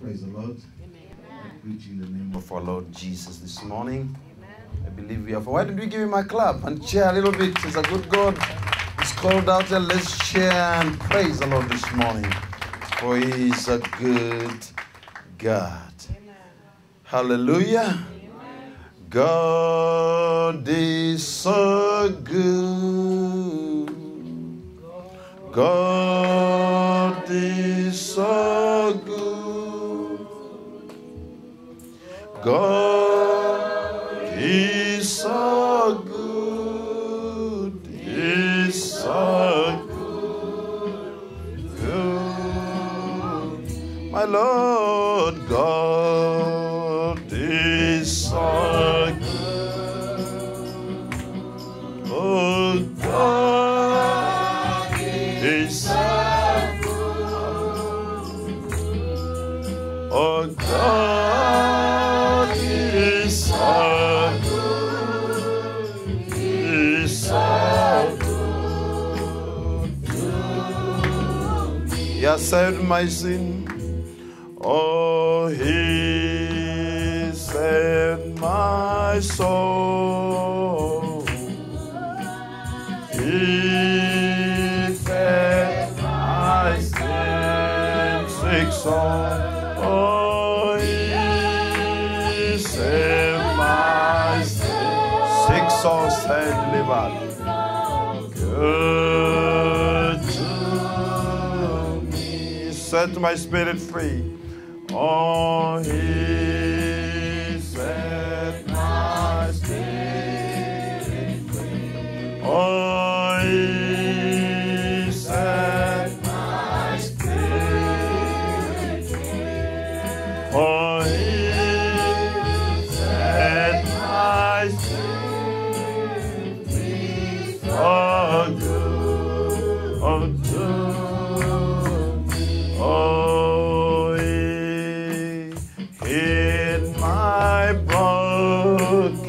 Praise the Lord. Amen. I preach in the name of our Lord Jesus this morning. Amen. I believe we have. Why did we give him a clap and cheer a little bit? He's a good God. He's called out there. Let's cheer and praise the Lord this morning. For he is a good God. Hallelujah. God is so good. God is so God is so good. Is so good. good. My Lord God is so good. Saved my sin. Oh, He saved my soul. He fed my sin sick soul. Oh, He saved my sick soul and delivered. Good set my spirit free. Oh, He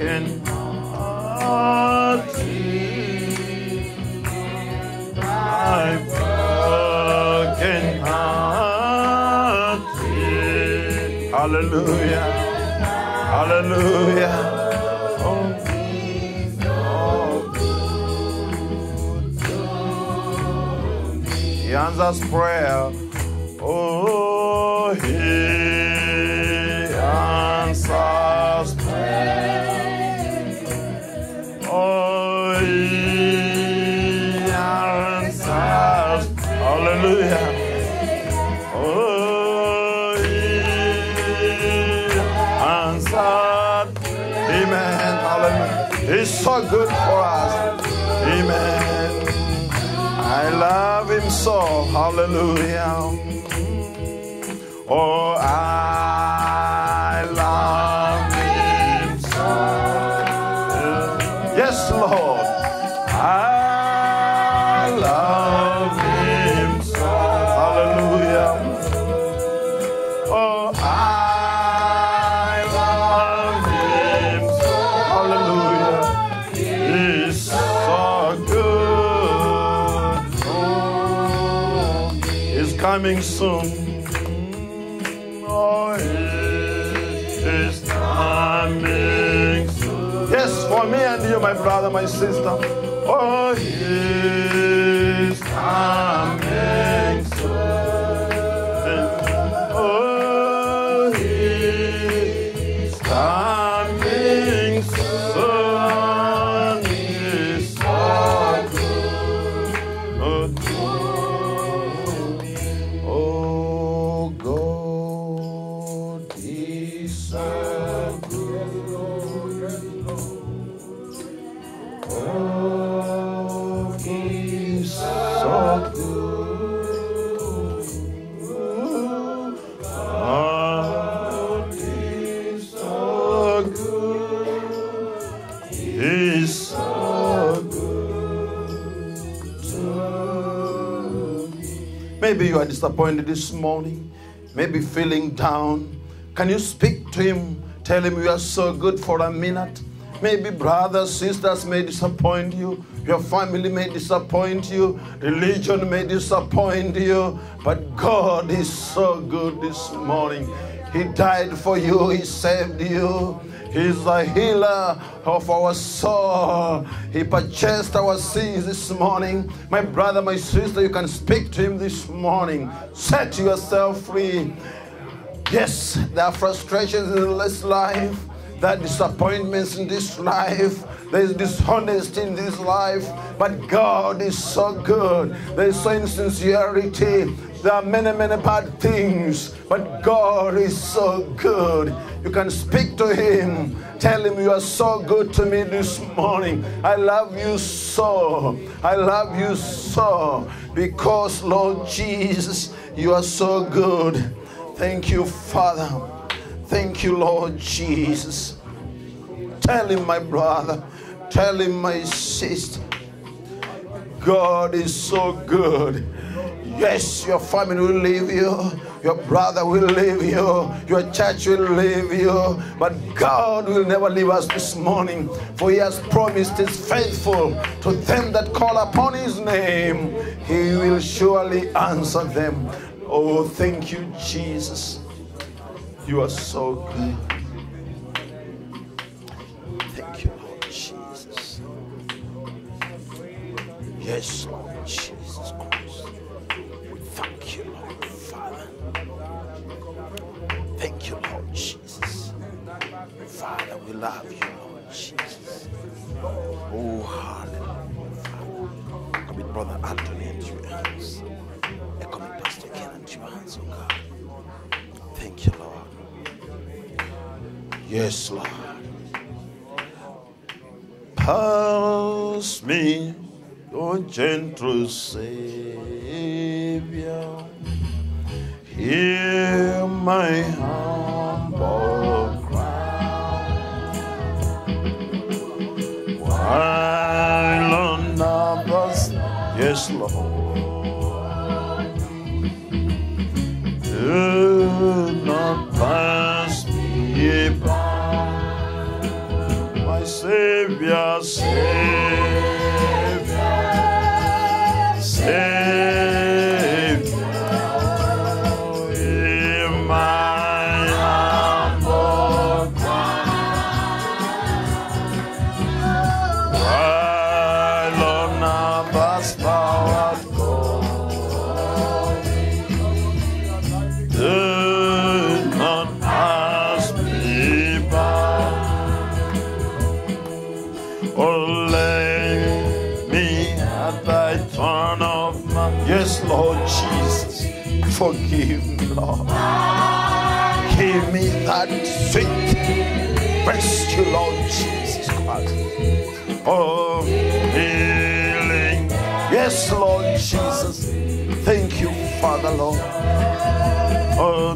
broken. My broken heart. Hallelujah. Hallelujah. He answers prayer. Oh, He good for us. Amen. I love Him so. Hallelujah. Oh, I Coming soon. Oh, He is coming soon. Yes, for me and you, my brother, my sister. Oh, He Maybe you are disappointed this morning, maybe feeling down. Can you speak to him? Tell him you are so good for a minute. Maybe brothers, sisters may disappoint you. Your family may disappoint you. Religion may disappoint you. But God is so good this morning. He died for you, He saved you. He's the healer of our soul. He purchased our sins this morning. My brother, my sister, you can speak to Him this morning. Set yourself free. Yes, there are frustrations in this life, there are disappointments in this life, there is dishonesty in this life, but God is so good. There is so insincerity. There are many, many bad things, but God is so good. You can speak to Him. Tell Him you are so good to me this morning. I love you so. I love you so. Because, Lord Jesus, you are so good. Thank you, Father. Thank you, Lord Jesus. Tell him, my brother. Tell him, my sister. God is so good. Yes, your family will leave you. Your brother will leave you. Your church will leave you. But God will never leave us this morning. For He has promised He's faithful to them that call upon His name. He will surely answer them. Oh, thank you, Jesus. You are so good. Thank you, Lord Jesus. Yes, Lord Jesus gentle Savior. Hear my humble cry. While on others, yes, Lord. Lay me at thy throne of my. Yes, Lord Jesus, forgive me, Lord. Give me that sweet rescue, Lord Jesus Christ. Oh, healing. Yes, Lord Jesus. Thank you, Father, Lord. Oh,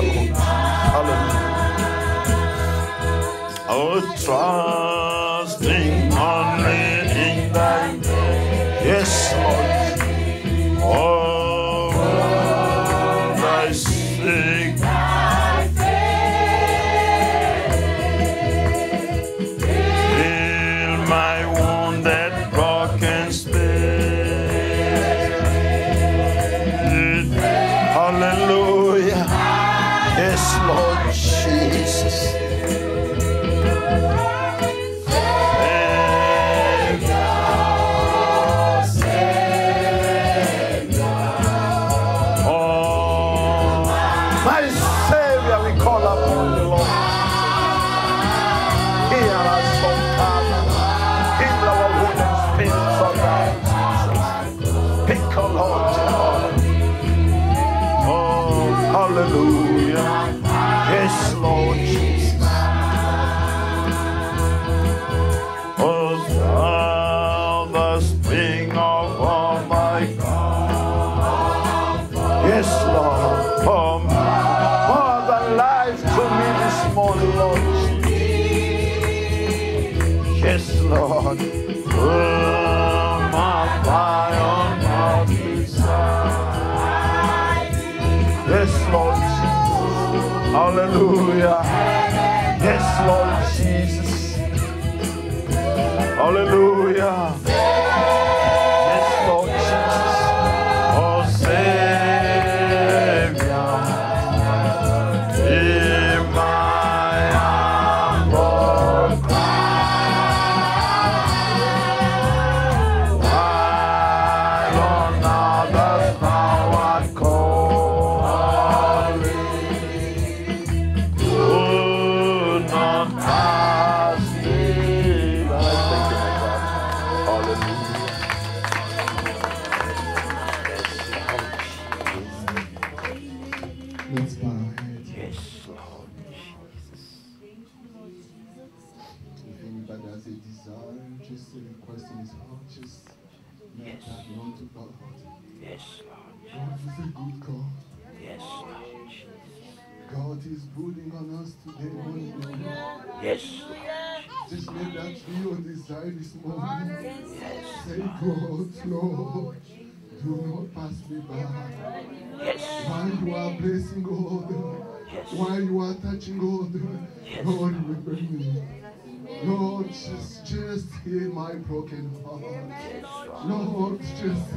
Hallelujah. Yes, Lord Jesus. Hallelujah. Our heads. Yes, Lord Jesus. If anybody has a desire, just a request in his heart, just Yes. that known to God. Yes, Lord. God is a good God. Yes, Lord Jesus. God is brooding on us today, morning. Lord. Yes, Lord. Just let that be your desire this morning. Yes, Say, God, Lord, do not pass me by. yes, While you are blessing God, yes. while you are touching God, Yes. Lord, remember me. Lord, just, just heal my broken heart. Yes, Lord. Lord, just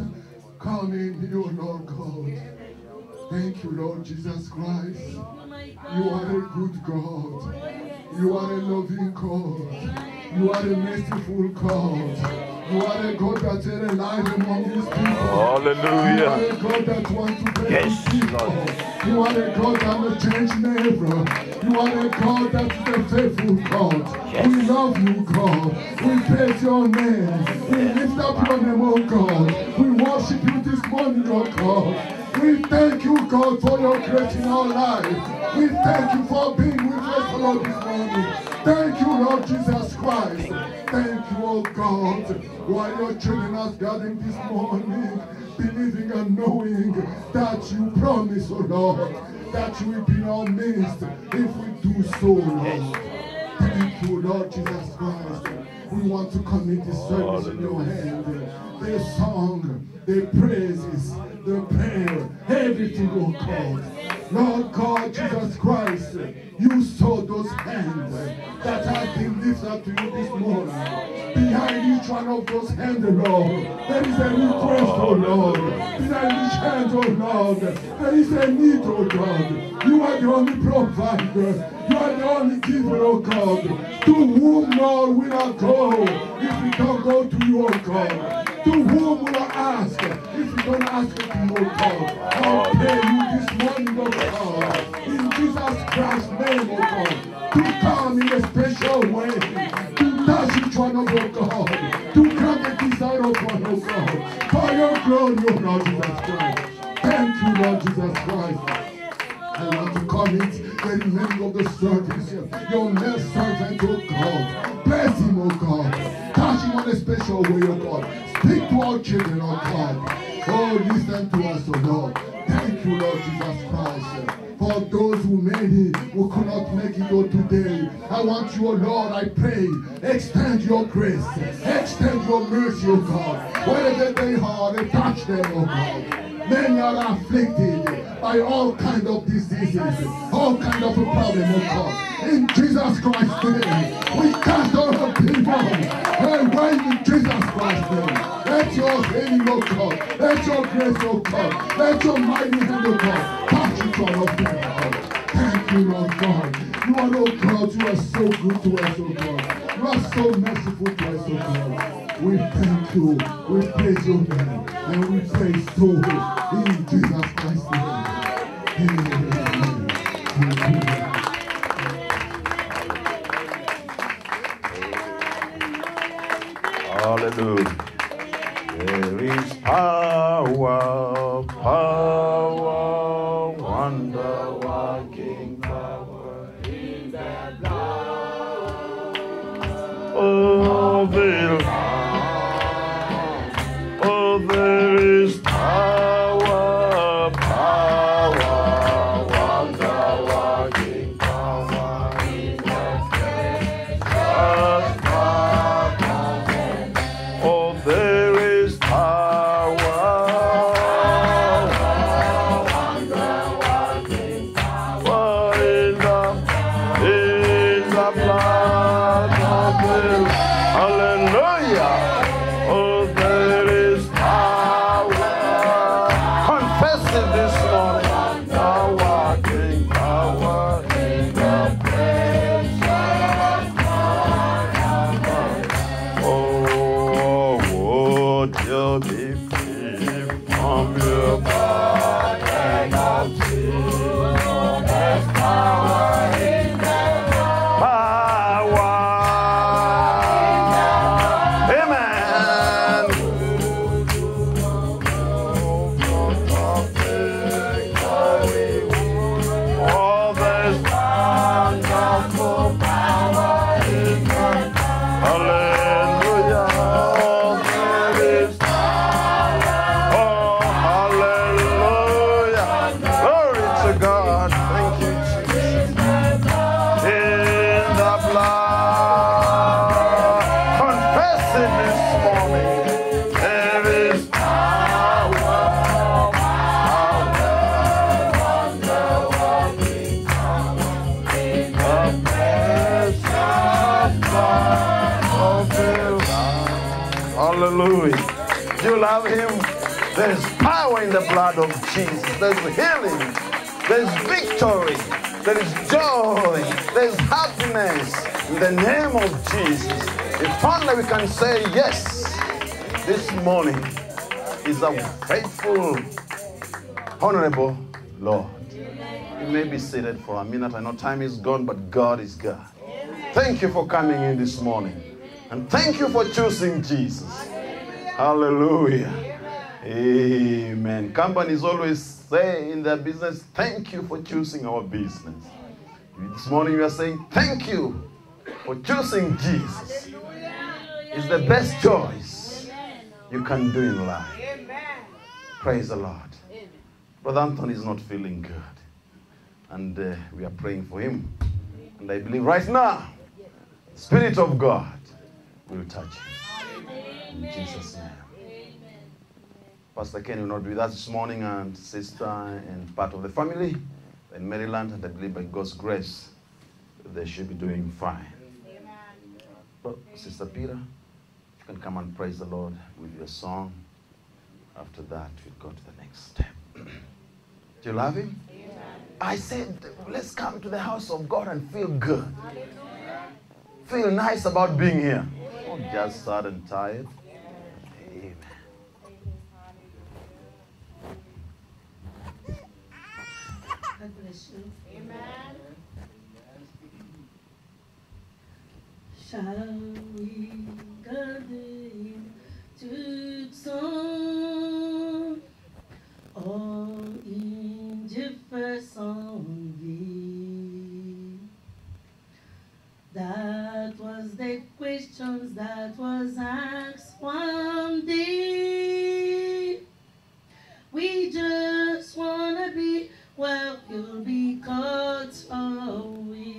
come in here, Lord God. Thank you, Lord Jesus Christ. You are a good God. You are a loving God. You are a merciful God. You are a God that is alive among people. You are a God that wants to bless Yes, people. Lord. You are a God that will change never. You are a God that is a faithful God. Yes. We love you, God. We praise your name. We lift up your name, oh God. We worship you this morning, oh God. We thank you, God, for your grace in our life. We thank you for being with us, Lord, this morning. Thank you, Lord Jesus Christ. Thank you, oh God, while your children are gathering this morning, believing and knowing that you promise, oh Lord, that you will be in our midst if we do so, Lord. Thank you, Lord Jesus Christ. We want to commit this service in your hand. The song, the praises, the prayer, everything, oh God. Lord God, Jesus Christ, you saw those hands that have been lifted up to you this morning. Behind each one of those hands, Lord, there is a request, oh Lord. Behind each hand, oh Lord, there is a need, oh God. You are the only provider. You are the only giver, oh God. To whom, Lord, will I go if we don't go to you, oh God? To whom will I ask if we don't ask you, oh God? I'll pay you this morning, oh God. In Jesus Christ's name, oh God. To come in a special way. To touch each one oh God. To come and desire of one, oh God. For your glory, oh Lord Jesus Christ. Thank you, Lord Jesus Christ. I want to commit the remaining of the service. Your male servant, oh God. Bless him, oh God. Touch him on a special way, oh God. Speak to our children, oh want you, oh Lord, I pray, extend your grace, extend your mercy, O God. Wherever they are, touch them, O God. Many are afflicted by all kind of diseases, all kind of problem, oh God. In Jesus Christ's name, we cast out of demons away in Jesus Christ's name. Let your healing, oh God, let your grace, oh God, let your mighty hand, oh God, touch each one of them, Thank you, Lord God. You are, oh God, you are so good to us, oh God. You are so merciful to us, oh God. We thank you, we praise your name, and we praise to in Jesus Christ's name. Amen. Amen. Hallelujah. Is Hallelujah. You love him? There's power in the blood of Jesus. There's healing. There's victory. There is joy. There's happiness in the name of Jesus. If only we can say yes this morning is a faithful, honorable Lord. You may be seated for a minute. I know time is gone, but God is God. Thank you for coming in this morning. And thank you for choosing Jesus. Hallelujah. Amen. Companies always say in their business, thank you for choosing our business. This morning we are saying, thank you for choosing Jesus. It's the best choice you can do in life. Praise the Lord. Brother Anthony is not feeling good. And uh, we are praying for him. And I believe right now, Spirit of God will touch him. In Jesus' name. Amen. Pastor Ken will not be with us this morning, and sister and part of the family in Maryland, and I believe by God's grace, they should be doing fine. But Sister Peter, you can come and praise the Lord with your song. After that, we'll go to the next step. Do you love Him? I said, let's come to the house of God and feel good. Feel nice about being here. Not just sad and tired. Amen. Amen. Shall we gather to song or in Jefferson That was the questions that was asked one day. We just wanna be well, you'll be caught away.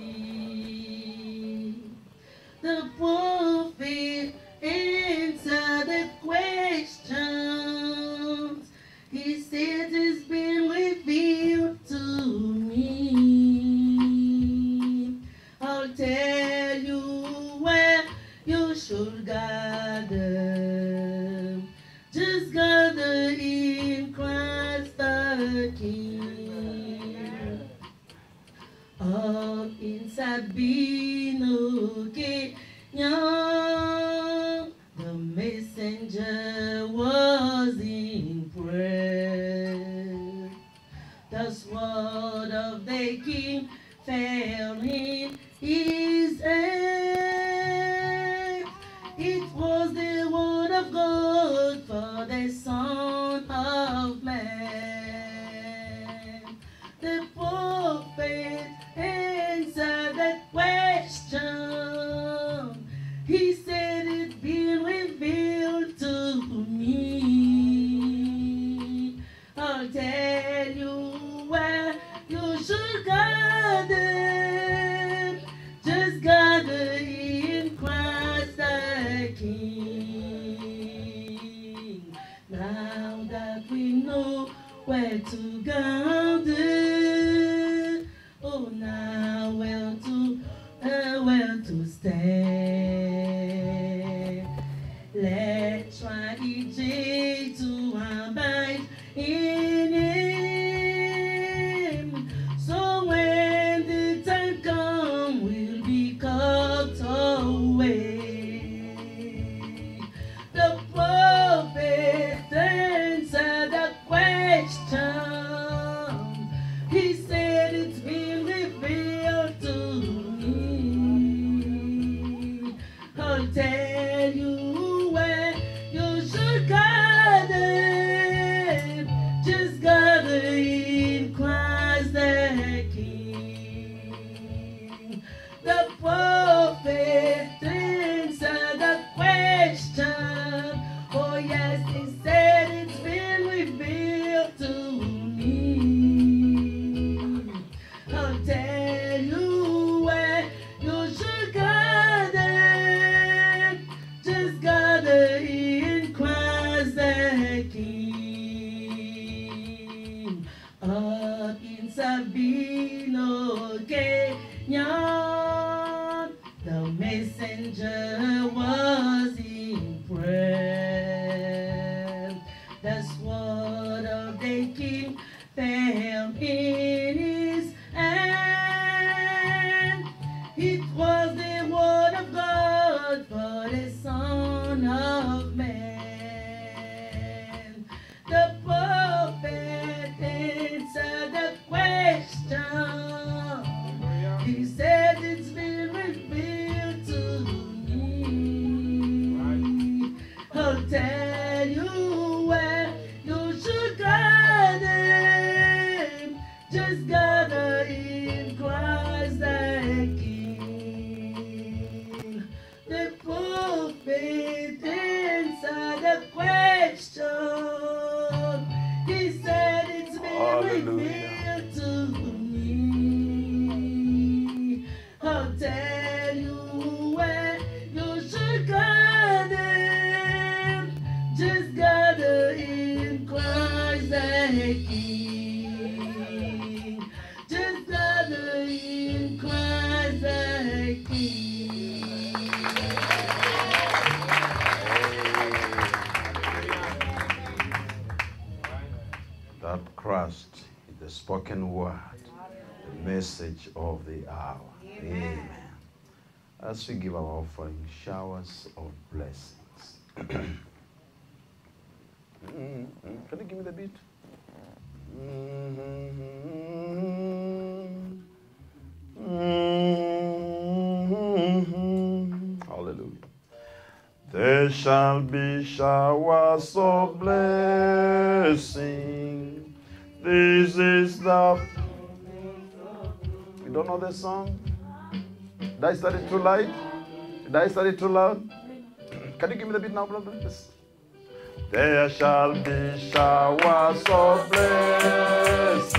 The prophet answered the questions. holiday. spoken word, the message of the hour. Amen. Amen. As we give our offering, showers of blessings. Can you give me the beat? Mm-hmm. Hallelujah. There shall be showers of blessings this is the. You don't know the song? Did I start it too light? Did I start it too loud? Can you give me the beat now, brother? Yes. There shall be showers of blessings.